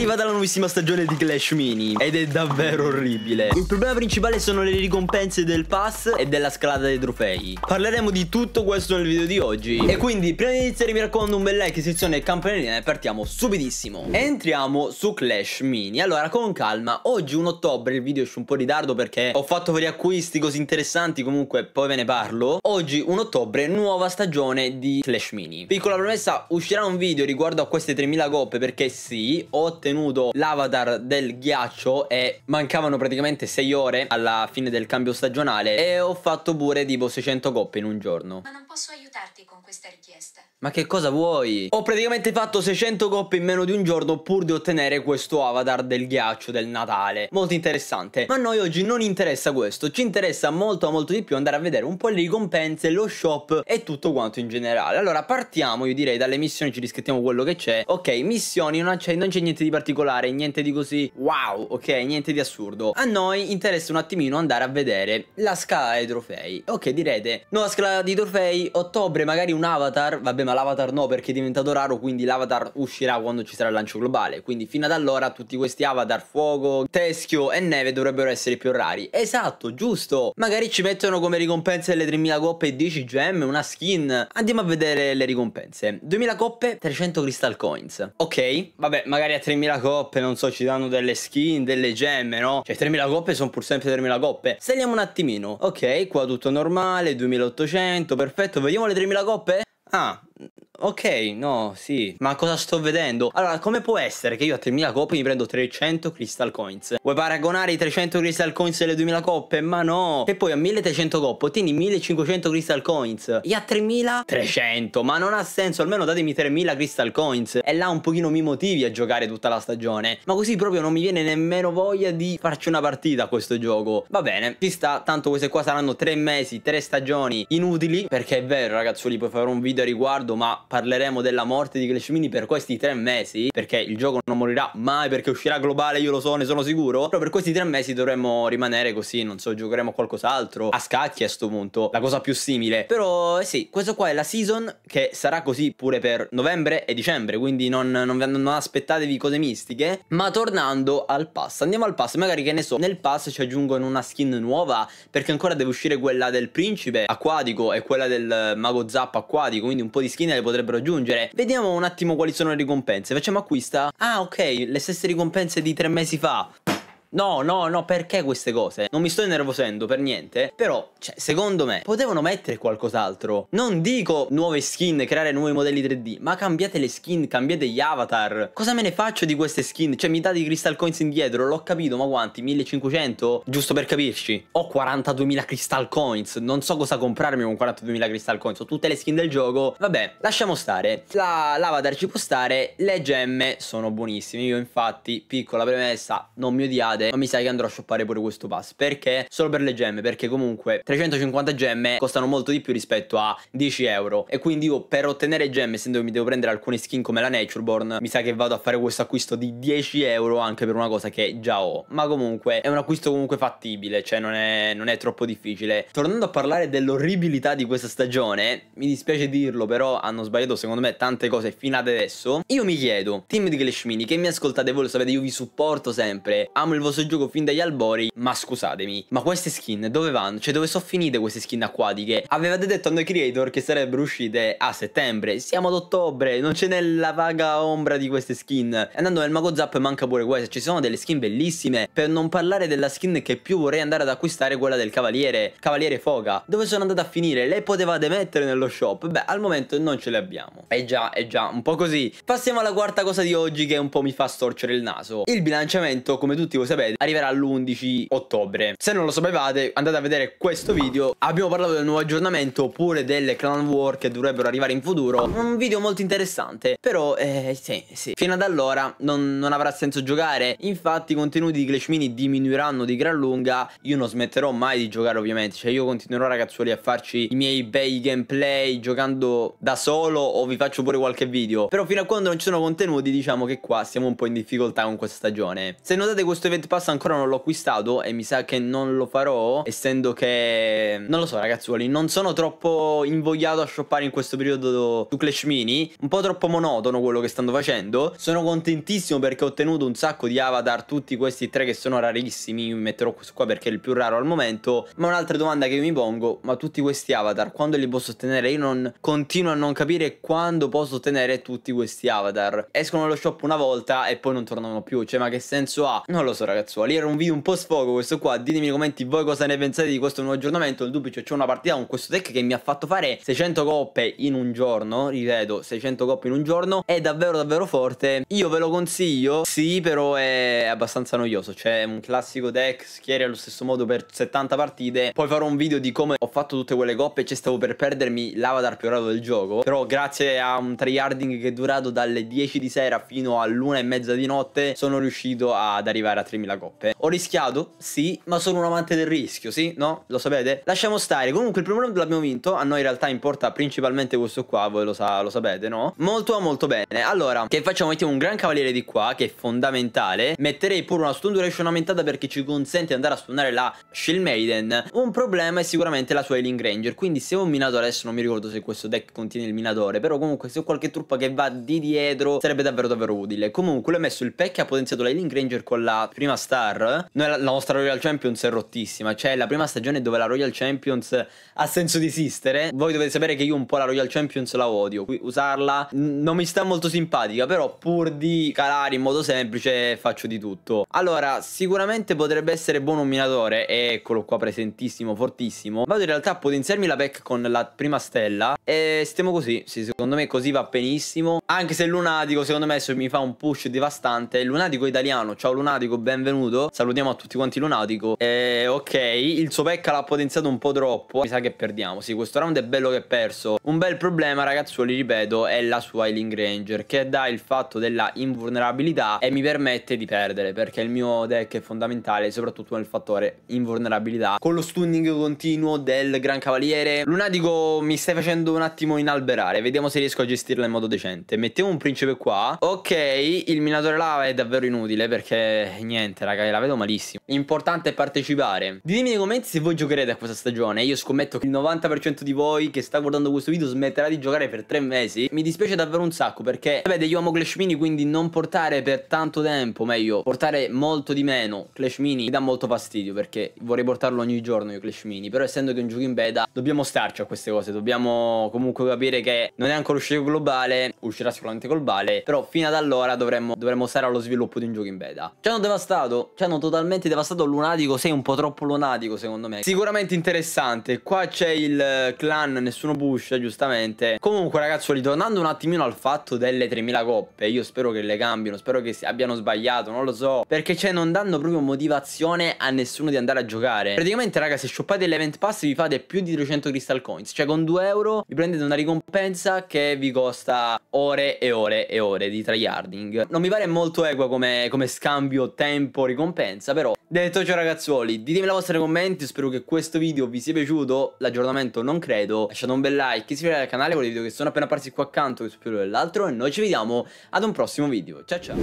Arriva dalla nuovissima stagione di Clash Mini ed è davvero orribile. Il problema principale sono le ricompense del pass e della scalata dei trofei. Parleremo di tutto questo nel video di oggi. E quindi prima di iniziare mi raccomando un bel like, iscrizione e campanellina e partiamo subitissimo. Entriamo su Clash Mini. Allora con calma, oggi 1 ottobre il video esce un po' in ritardo perché ho fatto vari acquisti così interessanti, comunque poi ve ne parlo. Oggi 1 ottobre, nuova stagione di Clash Mini. Piccola promessa, uscirà un video riguardo a queste 3000 coppe perché sì, ho ottenuto l'avatar del ghiaccio e mancavano praticamente 6 ore alla fine del cambio stagionale e ho fatto pure tipo 600 coppe in un giorno. Ma non posso aiutarti con questa richiesta. Ma che cosa vuoi? Ho praticamente fatto 600 coppe in meno di un giorno pur di ottenere questo avatar del ghiaccio del Natale. Molto interessante. Ma a noi oggi non interessa questo, ci interessa molto molto di più andare a vedere un po' le ricompense, lo shop e tutto quanto in generale. Allora partiamo io direi dalle missioni, ci rischettiamo quello che c'è. Ok, missioni, non c'è niente di particolare, niente di così wow, ok, niente di assurdo. A noi interessa un attimino andare a vedere la scala dei trofei. Ok, direte, nuova scala di trofei, ottobre magari un avatar, vabbè ma ma l'avatar no perché è diventato raro, quindi l'avatar uscirà quando ci sarà il lancio globale. Quindi fino ad allora tutti questi avatar fuoco, teschio e neve dovrebbero essere più rari. Esatto, giusto. Magari ci mettono come ricompense le 3000 coppe e 10 gem, una skin. Andiamo a vedere le ricompense. 2000 coppe, 300 crystal coins. Ok, vabbè, magari a 3000 coppe, non so, ci danno delle skin, delle gemme, no? Cioè 3000 coppe sono pur sempre 3000 coppe. Saliamo un attimino. Ok, qua tutto normale, 2800, perfetto. Vediamo le 3000 coppe? Ah, Ok, no, sì. Ma cosa sto vedendo? Allora, come può essere che io a 3000 coppe mi prendo 300 crystal coins? Vuoi paragonare i 300 crystal coins alle 2000 coppe? Ma no. E poi a 1300 coppe ottieni 1500 crystal coins. E a 3300. Ma non ha senso. Almeno datemi 3000 crystal coins. E là un pochino mi motivi a giocare tutta la stagione. Ma così proprio non mi viene nemmeno voglia di farci una partita a questo gioco. Va bene, ci sta. Tanto queste qua saranno 3 mesi, 3 stagioni inutili. Perché è vero, ragazzuoli, puoi fare un video a riguardo, ma parleremo della morte di Clash Mini per questi tre mesi, perché il gioco non morirà mai perché uscirà globale, io lo so, ne sono sicuro, però per questi tre mesi dovremmo rimanere così, non so, giocheremo qualcos'altro, a scacchi a sto punto, la cosa più simile. Però eh sì, questo qua è la season che sarà così pure per novembre e dicembre, quindi non, non, non aspettatevi cose mistiche, ma tornando al pass, andiamo al pass, magari che ne so, nel pass ci aggiungono una skin nuova, perché ancora deve uscire quella del principe acquatico e quella del mago zappa acquatico, quindi un po' di skin le potrebbe potrebbero aggiungere. Vediamo un attimo quali sono le ricompense. Facciamo acquista. Ah, ok, le stesse ricompense di tre mesi fa. No, no, no, perché queste cose? Non mi sto innervosendo per niente. Però, cioè, secondo me, potevano mettere qualcos'altro. Non dico nuove skin, creare nuovi modelli 3D, ma cambiate le skin, cambiate gli avatar. Cosa me ne faccio di queste skin? Cioè, mi date i crystal coins indietro, l'ho capito, ma quanti? 1500? Giusto per capirci. Ho 42.000 crystal coins. Non so cosa comprarmi con 42.000 crystal coins. Ho tutte le skin del gioco. Vabbè, lasciamo stare. L'avatar ci può stare. Le gemme sono buonissime. Io, infatti, piccola premessa, non mi odiate strade ma mi sa che andrò a shoppare pure questo pass perché? Solo per le gemme perché comunque 350 gemme costano molto di più rispetto a 10 euro. E quindi io per ottenere gemme essendo mi devo prendere alcune skin come la Natureborn mi sa che vado a fare questo acquisto di 10 euro anche per una cosa che già ho. Ma comunque è un acquisto comunque fattibile cioè non è, non è troppo difficile. Tornando a parlare dell'orribilità di questa stagione mi dispiace dirlo però hanno sbagliato secondo me tante cose fino ad adesso. Io mi chiedo team di Clash Mini che mi ascoltate voi lo sapete io vi supporto sempre amo il vostro famoso gioco fin dagli albori Ma scusatemi Ma queste skin dove vanno? Cioè dove sono finite queste skin acquatiche? Avevate detto a noi creator che sarebbero uscite a settembre. Siamo ad ottobre Non ce n'è la vaga ombra di queste skin. Andando nel Mago Zap manca pure questa Ci sono delle skin bellissime. Per non parlare della skin che più vorrei andare ad acquistare Quella del Cavaliere Cavaliere Foga Dove sono andata a finire? Le potevate mettere nello shop? Beh al momento non ce le abbiamo. Eh già, eh già, un po' così. Passiamo alla quarta cosa di oggi che un po' mi fa storcere il naso. Il bilanciamento come tutti voi sapete sapete arriverà l'11 ottobre. Se non lo sapevate andate a vedere questo video. Abbiamo parlato del nuovo aggiornamento oppure delle clan war che dovrebbero arrivare in futuro. Un video molto interessante Però eh, sì sì. Fino ad allora non, non avrà senso giocare. Infatti i contenuti di Clash Mini diminuiranno di gran lunga. Io non smetterò mai di giocare ovviamente. Cioè io continuerò ragazzuoli a farci i miei bei gameplay Giocando da solo o vi faccio pure qualche video. Però fino a quando non ci sono contenuti diciamo che qua siamo un po' in difficoltà con questa stagione. Se notate questo evento Pass ancora non l'ho acquistato e mi sa che non lo farò, essendo che... Non lo so ragazzuoli, non sono troppo invogliato a shoppare in questo periodo su Clash Mini, un po' troppo monotono quello che stanno facendo. Sono contentissimo perché ho ottenuto un sacco di avatar, tutti questi tre che sono rarissimi, mi metterò questo qua perché è il più raro al momento. Ma un'altra domanda che mi pongo, ma tutti questi avatar quando li posso ottenere? Io non continuo a non capire quando posso ottenere tutti questi avatar. Escono dallo shop una volta e poi non tornano più, cioè ma che senso ha? Non lo so ragazzuoli, era un video un po' sfogo questo qua, ditemi nei commenti voi cosa ne pensate di questo nuovo aggiornamento, il dubbio c'è una partita con questo deck che mi ha fatto fare 600 coppe in un giorno, ripeto 600 coppe in un giorno, è davvero davvero forte, io ve lo consiglio, sì però è abbastanza noioso, cioè un classico deck, schieri allo stesso modo per 70 partite, poi farò un video di come ho fatto tutte quelle coppe ci stavo per perdermi l'avatar più raro del gioco, però grazie a un tryharding che è durato dalle 10 di sera fino all'una e mezza di notte sono riuscito ad arrivare a 3000 coppe. Ho rischiato? Sì, ma sono un amante del rischio, sì? No? Lo sapete? Lasciamo stare, comunque il primo round l'abbiamo vinto, a noi in realtà importa principalmente questo qua, voi lo, sa lo sapete, no? Molto molto bene, allora, che facciamo? Mettiamo un gran cavaliere di qua, che è fondamentale, metterei pure una stun duration aumentata perché ci consente di andare a stunare la Shield Maiden, un problema è sicuramente la sua Healing Ranger, quindi se ho un minatore, adesso non mi ricordo se questo deck contiene il minatore, però comunque se ho qualche truppa che va di dietro sarebbe davvero davvero utile. Comunque l'ho messo il pack che ha potenziato la Healing Ranger con la prima star. Noi la, nostra Royal Champions è rottissima, cioè la prima stagione dove la Royal Champions ha senso di esistere. Voi dovete sapere che io un po' la Royal Champions la odio, usarla non mi sta molto simpatica, però pur di calare in modo semplice faccio di tutto. Allora, sicuramente potrebbe essere buono un minatore, eccolo qua presentissimo, fortissimo. Vado in realtà a potenziarmi la pack con la prima stella e stiamo così, sì, secondo me così va benissimo. Anche se il lunatico secondo me mi fa un push devastante, il lunatico italiano, ciao lunatico, benvenuto. Salutiamo a tutti quanti lunatico. E ok, il suo pecca l'ha potenziato un po' troppo, mi sa che perdiamo. Sì, questo round è bello che è perso. Un bel problema ragazzuoli, ripeto, è la sua Healing Ranger che dà il fatto della invulnerabilità e mi permette di perdere perché il mio deck è fondamentale soprattutto nel fattore invulnerabilità. Con lo stunning continuo del Gran Cavaliere, lunatico mi stai facendo un attimo inalberare, vediamo se riesco a gestirla in modo decente. Mettiamo un principe qua. Ok, il minatore lava è davvero inutile perché niente raga, la vedo malissimo. L'importante è partecipare. Ditemi nei commenti se voi giocherete a questa stagione. Io scommetto che il 90% di voi che sta guardando questo video smetterà di giocare per tre mesi. Mi dispiace davvero un sacco perché, sapete, io amo Clash Mini, quindi non portare per tanto tempo, meglio, portare molto di meno Clash Mini mi dà molto fastidio perché vorrei portarlo ogni giorno io Clash Mini. Però essendo che è un gioco in beta, dobbiamo starci a queste cose. Dobbiamo comunque capire che non è ancora uscito globale, uscirà sicuramente globale, però fino ad allora dovremmo, dovremmo stare allo sviluppo di un gioco in beta. Ci hanno devastato, ci hanno totalmente devastato lunatico, sei un po' troppo lunatico secondo me. Sicuramente interessante, qua c'è il clan, nessuno push giustamente. Comunque ragazzi, ritornando un attimino al fatto delle 3000 coppe, io spero che le cambino, spero che abbiano sbagliato, non lo so. Perché cioè non danno proprio motivazione a nessuno di andare a giocare. Praticamente raga, se shoppate l'event pass vi fate più di 300 crystal coins, cioè con 2 euro vi prendete una ricompensa che vi costa ore e ore e ore di tryharding. Non mi pare molto equa come, come scambio tempo-ricompensa, però detto ciò ragazzuoli, ditemi la vostra nei commenti, spero che questo video vi sia piaciuto, l'aggiornamento non credo, lasciate un bel like, iscrivetevi al canale con i video che sono appena apparsi qua accanto, che sono più dell'altro, e noi ci vediamo ad un prossimo video, ciao ciao!